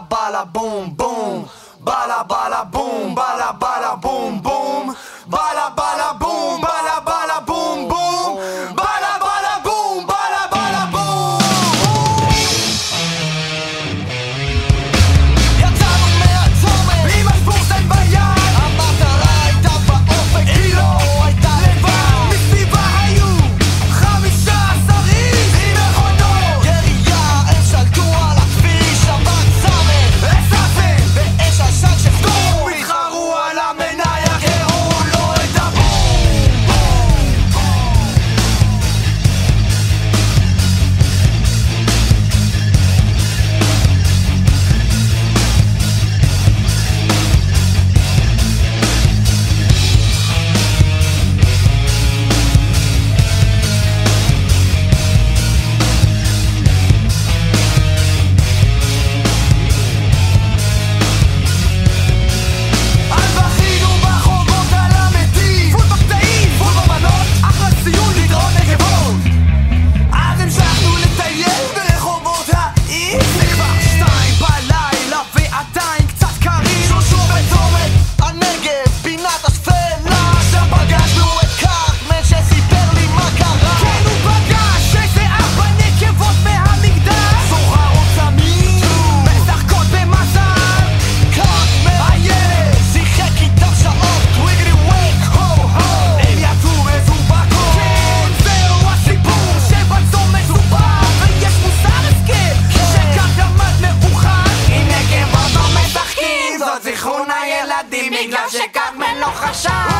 bala bala boom boom, bala bala boom bala. ילדים בגלל שכרמן לא חשב